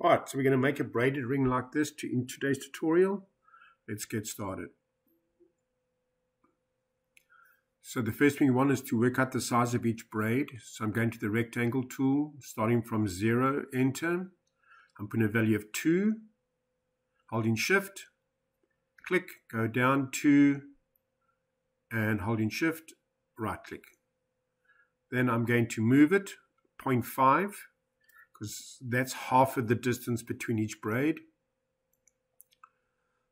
Alright, so we're going to make a braided ring like this to, in today's tutorial. Let's get started. So the first thing we want is to work out the size of each braid. So I'm going to the rectangle tool, starting from 0, enter. I'm putting a value of 2, holding shift, click, go down 2, and holding shift, right click. Then I'm going to move it 0.5 because that's half of the distance between each braid.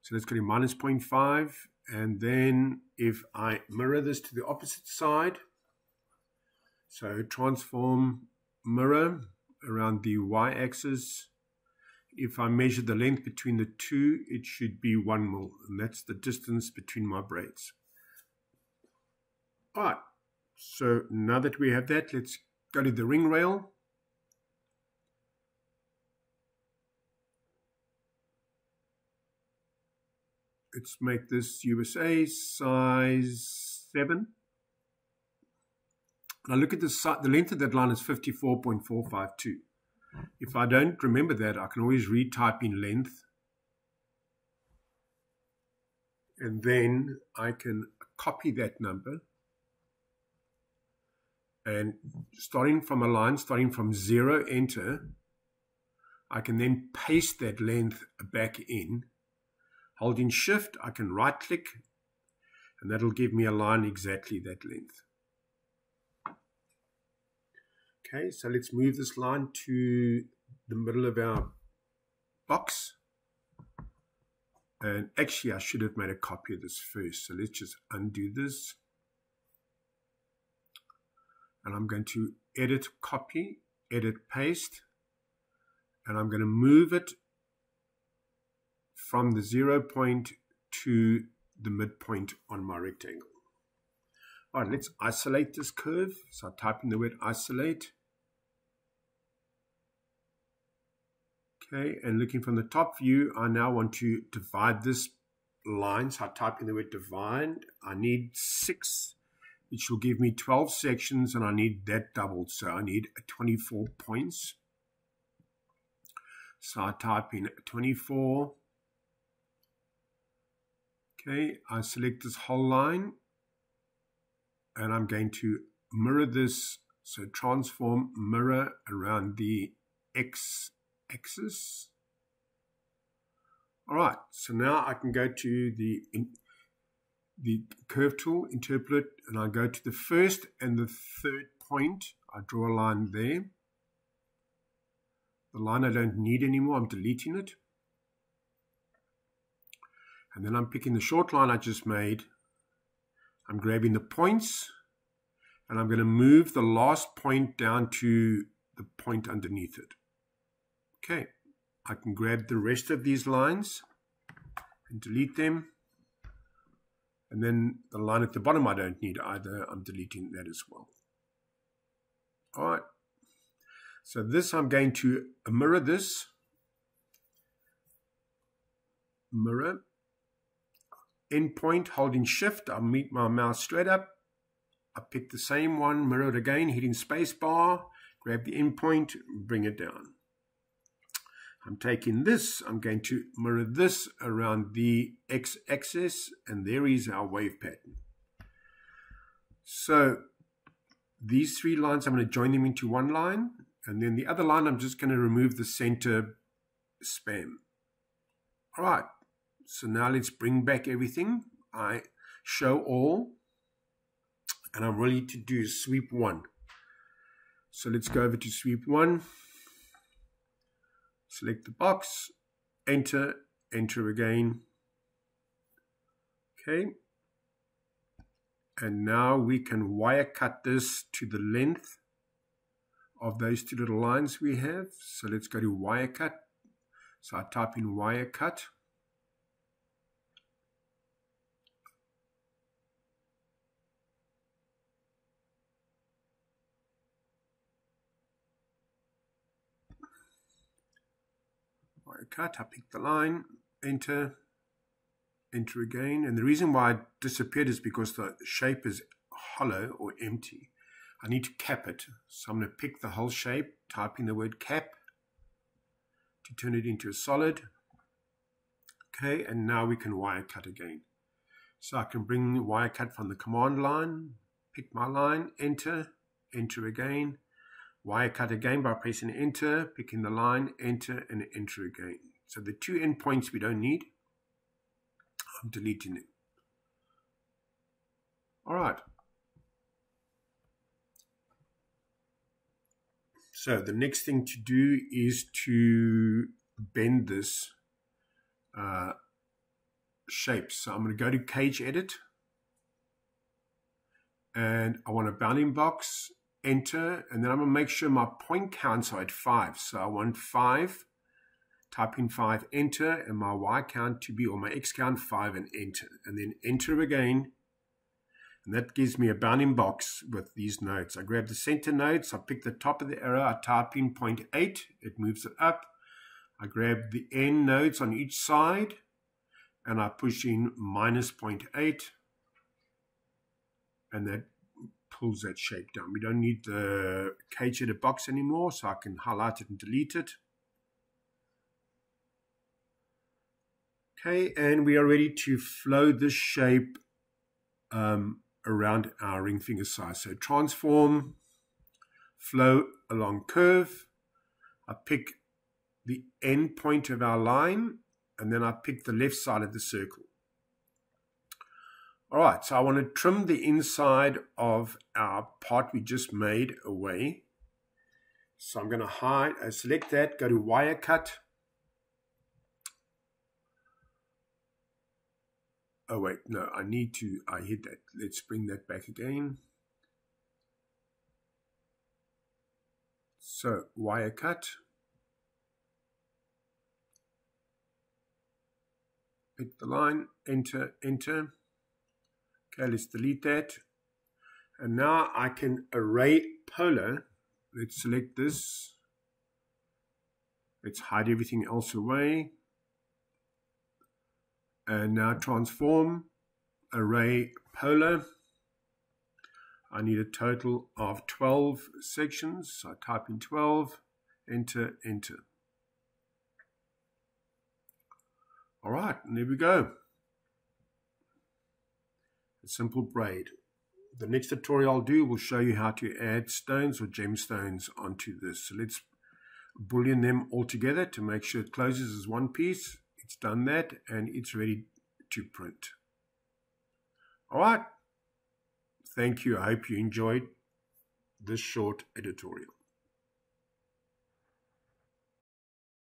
So let's go to minus 0.5 and then if I mirror this to the opposite side, so transform mirror around the y-axis, if I measure the length between the two, it should be one mil, and that's the distance between my braids. All right, so now that we have that, let's go to the ring rail let's make this USA size 7. Now look at the, the length of that line is 54.452. If I don't remember that, I can always retype in length. And then I can copy that number. And starting from a line, starting from 0, enter, I can then paste that length back in Holding shift, I can right click and that'll give me a line exactly that length. Okay, so let's move this line to the middle of our box. And actually, I should have made a copy of this first. So let's just undo this. And I'm going to edit copy, edit paste. And I'm going to move it from the zero point to the midpoint on my rectangle. All right, let's isolate this curve. So I type in the word isolate. Okay, and looking from the top view, I now want to divide this line. So I type in the word divide. I need six, which will give me 12 sections, and I need that doubled. So I need 24 points. So I type in 24 Okay, I select this whole line and I'm going to mirror this, so transform mirror around the x axis. All right, so now I can go to the in, the curve tool, interpolate, and I go to the first and the third point. I draw a line there. The line I don't need anymore, I'm deleting it. And then I'm picking the short line I just made. I'm grabbing the points and I'm going to move the last point down to the point underneath it. Okay, I can grab the rest of these lines and delete them. And then the line at the bottom I don't need either. I'm deleting that as well. All right. So this I'm going to mirror this. Mirror endpoint, holding shift, I meet my mouse straight up. I pick the same one, mirror it again, hitting spacebar, grab the endpoint, bring it down. I'm taking this, I'm going to mirror this around the x-axis, and there is our wave pattern. So these three lines, I'm going to join them into one line, and then the other line, I'm just going to remove the center span. All right, so now let's bring back everything. I show all, and I'm ready to do sweep one. So let's go over to sweep one. Select the box, enter, enter again. Okay. And now we can wire cut this to the length of those two little lines we have. So let's go to wire cut. So I type in wire cut. Cut, I pick the line, enter, enter again. And the reason why it disappeared is because the shape is hollow or empty. I need to cap it. So I'm going to pick the whole shape, type in the word cap, to turn it into a solid. Okay, and now we can wire cut again. So I can bring wire cut from the command line, pick my line, enter, enter again, wire cut again by pressing enter, picking the line, enter, and enter again. So the two endpoints we don't need, I'm deleting it. All right. So the next thing to do is to bend this uh, shape. So I'm going to go to cage edit and I want a bounding box, enter, and then I'm going to make sure my point counts are at five. So I want five, type in five, enter, and my Y count to be, or my X count five and enter, and then enter again. And that gives me a bounding box with these nodes. I grab the center nodes, I pick the top of the arrow, I type in 0.8, it moves it up. I grab the end nodes on each side, and I push in minus 0.8 and that pulls that shape down. We don't need the cage edit box anymore, so I can highlight it and delete it. Okay, and we are ready to flow this shape um, around our ring finger size. So transform, flow along curve. I pick the end point of our line, and then I pick the left side of the circle. All right, so I want to trim the inside of our part we just made away. So I'm going to hide, uh, select that, go to wire cut. Oh wait, no, I need to, I hit that. Let's bring that back again. So wire cut. Pick the line, enter, enter. Okay, let's delete that. And now I can array polar. Let's select this. Let's hide everything else away. And now transform array polar. I need a total of 12 sections. So I type in 12, enter, enter. All right, and there we go simple braid. The next tutorial I'll do will show you how to add stones or gemstones onto this. So let's boolean them all together to make sure it closes as one piece. It's done that and it's ready to print. All right. Thank you. I hope you enjoyed this short editorial.